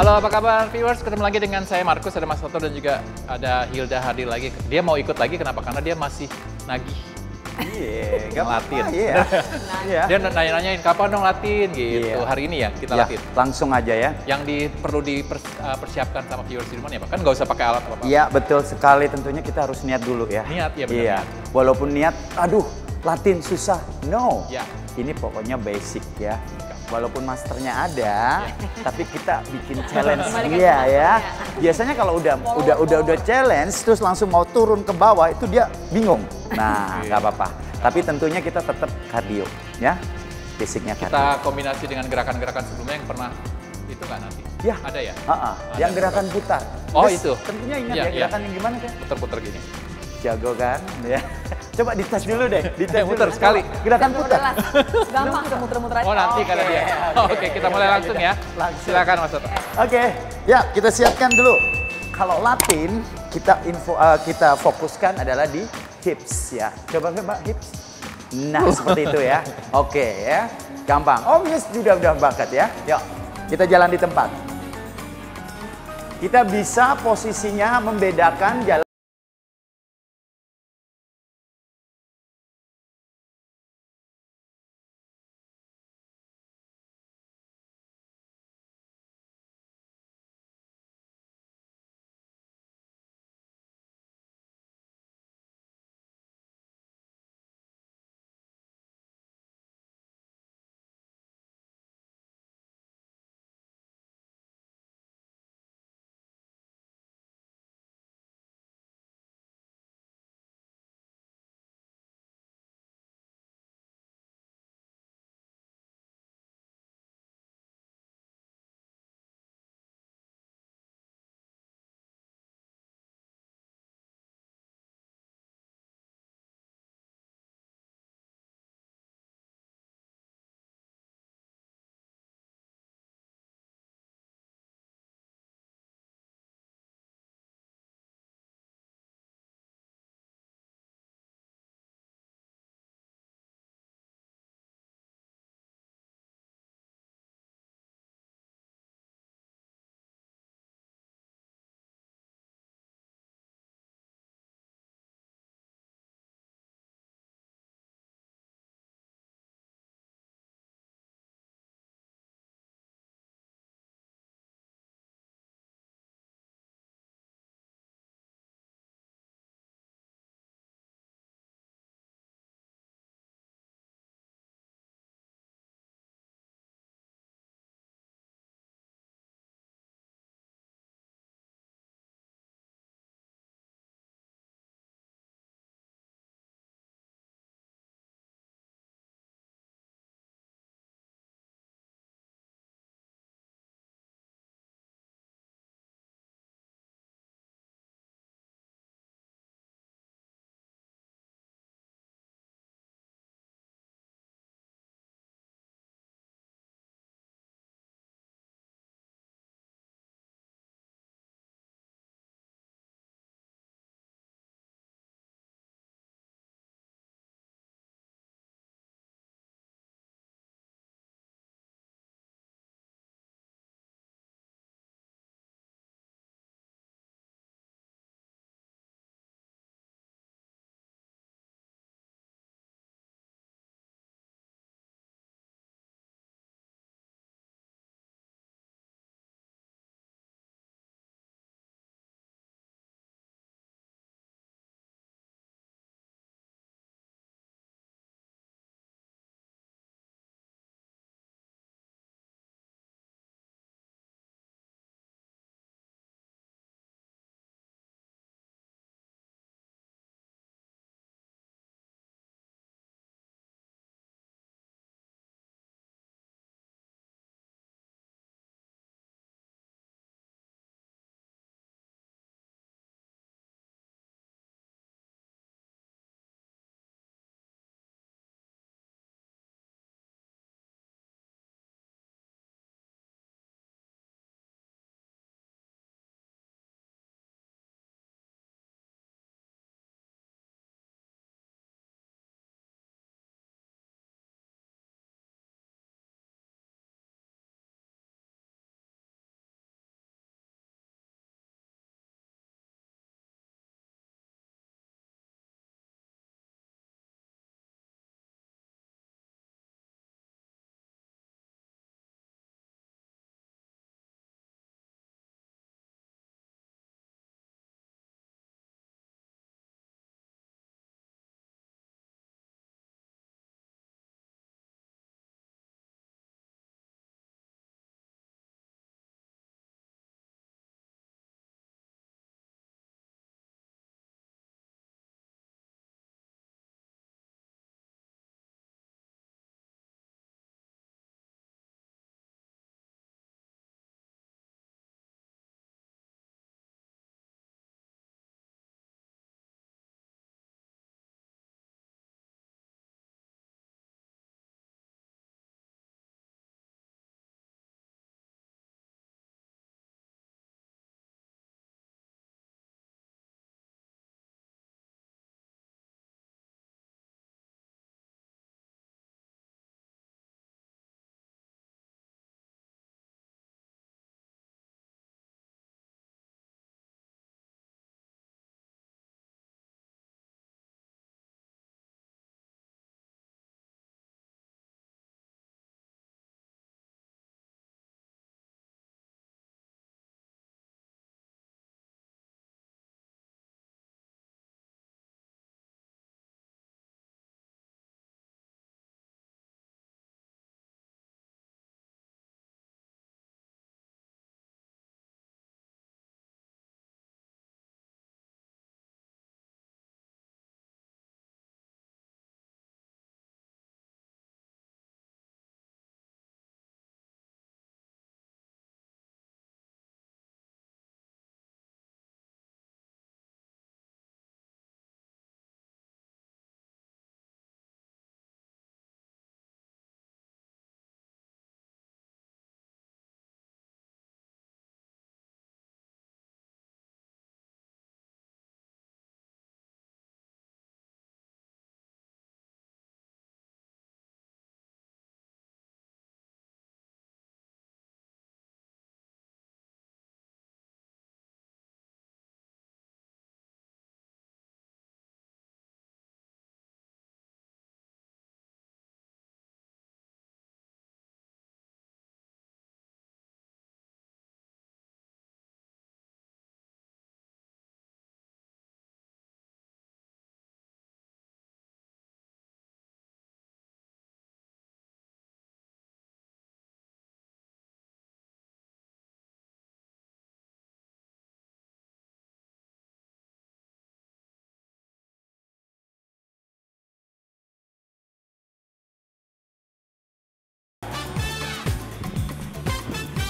Halo, apa kabar viewers? Ketemu lagi dengan saya Markus, ada Mas Toto dan juga ada Hilda hadir lagi. Dia mau ikut lagi, kenapa? Karena dia masih nagih. Iya, gak Latin. Iya. Iya. Dia nanya-nanyain kapan dong latin gitu. Iya. Hari ini ya kita Ya, latin. langsung aja ya. Yang di, perlu dipersiapkan sama viewers di rumah ya, Pak? Kan nggak usah pakai alat apa-apa. Iya, betul sekali. Tentunya kita harus niat dulu ya. Niat, ya benar, Iya. niat. Walaupun niat, aduh, Latin susah. No. Ya. Ini pokoknya basic ya. Walaupun masternya ada, tapi kita bikin challenge dia ya. Biasanya kalau udah udah udah udah challenge terus langsung mau turun ke bawah itu dia bingung. Nah, Iya. nggak apa-apa. Tapi tentunya kita tetap cardio ya. Basicnya cardio. Kita kombinasi dengan gerakan-gerakan sebelumnya yang pernah itu nggak nanti? Ya. Ada ya? Ha-ha, yang gerakan putar. Oh, Terus itu. Tentunya ingat Iya, ya iya. gerakan yang gimana kan? Puter-puter gini. Jago kan? Ya. Coba dites dulu deh, dites dulu. Muter sekali. Gerakan putar. Gampang tuh muter-muter aja. Oh nanti karena dia. Oke, kita mulai langsung ya. langsung. Silakan Mas Toto. Oke, ya kita siapkan dulu. Kalau Latin kita info eh, kita fokuskan adalah di hips ya. Coba coba hips. Nah seperti itu ya. Oke ya, gampang. Oh yes sudah udah bakat ya. Yuk kita jalan di tempat. Kita bisa posisinya membedakan jalan.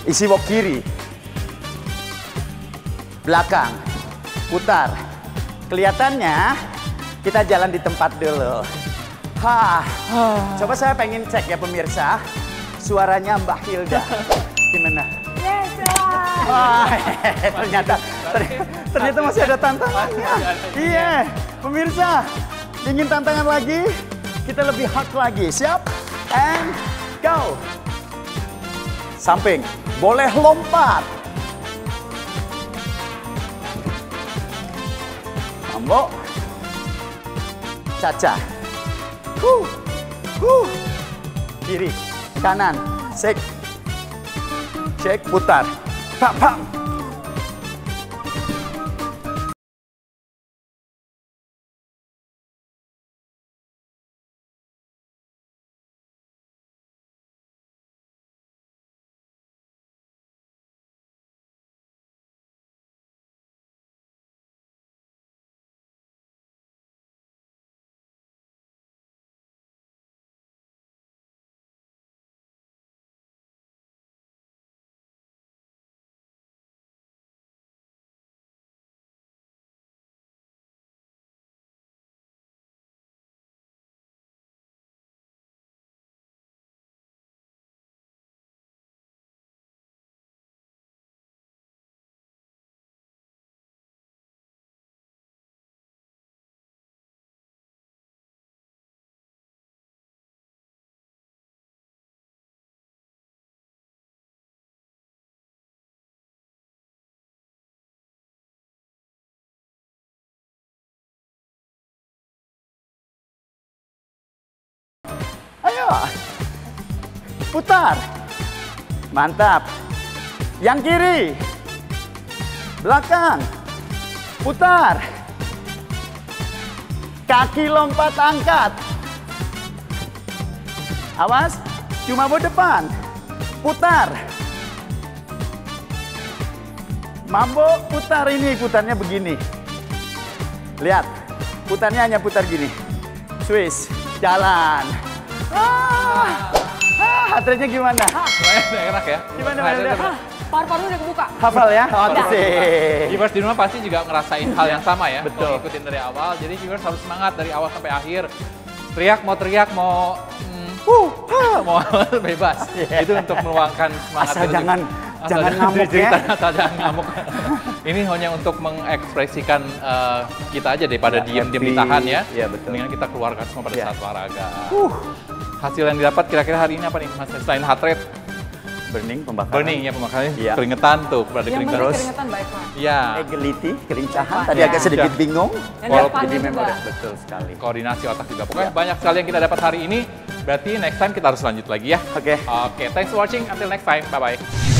Isi wok kiri. Belakang. Putar. Kelihatannya kita jalan di tempat dulu. Hah. Coba saya pengen cek ya pemirsa. Suaranya Mbak Hilda. Gimana? Yes, Wah, ternyata ter- ternyata masih ada tantangannya. Iya, pemirsa, ingin tantangan lagi? Kita lebih hard lagi. Siap? And go. Samping. Boleh lompat. Mambo. Caca. Huh. Huh. Kiri, kanan, shake. Shake, putar. Pam, pam. Putar. Mantap. Yang kiri. Belakang. Putar. Kaki lompat angkat. Awas, cuma bawa depan. Putar. Mambo putar ini, putarnya begini. Lihat, putarnya hanya putar gini. Swiss, jalan. Ah, ah, hatrenya gimana? Lumayan enak ya. Gimana, Hilda? itu- Paru-paru udah kebuka. Hafal ya? Udah. Asik. Viewers di rumah pasti juga ngerasain hal yang sama ya. Betul. Mau ikutin dari awal. Jadi viewers harus semangat dari awal sampai akhir. Teriak mau teriak mau mm, huh, huh, mau bebas. Itu untuk meluangkan semangat. Asal itu. jangan- Asal jangan ngamuk ya. Asal jangan ngamuk. Ini hanya untuk mengekspresikan eh, kita aja daripada Ya, diem-diem happy. ditahan ya. Iya, betul. Mendingan kita keluarkan semua pada Ya. saat olahraga. Uh, Hasil yang didapat kira-kira hari ini apa nih Mas? Selain heart rate, burning pembakaran. burning ya pemakarannya, Iya. keringetan tuh, pada Yang keringetan. Terus? keringetan baik, Mas. Iya. Agility, kelincahan. Depan. Tadi Ya. agak sedikit Ya. bingung. Walaupun Jadi memori betul sekali. koordinasi otak juga. Ya. Pokoknya banyak sekali yang kita dapat hari ini. Berarti next time kita harus lanjut lagi ya. Oke. Oke, thanks for watching. Until next time. Bye-bye.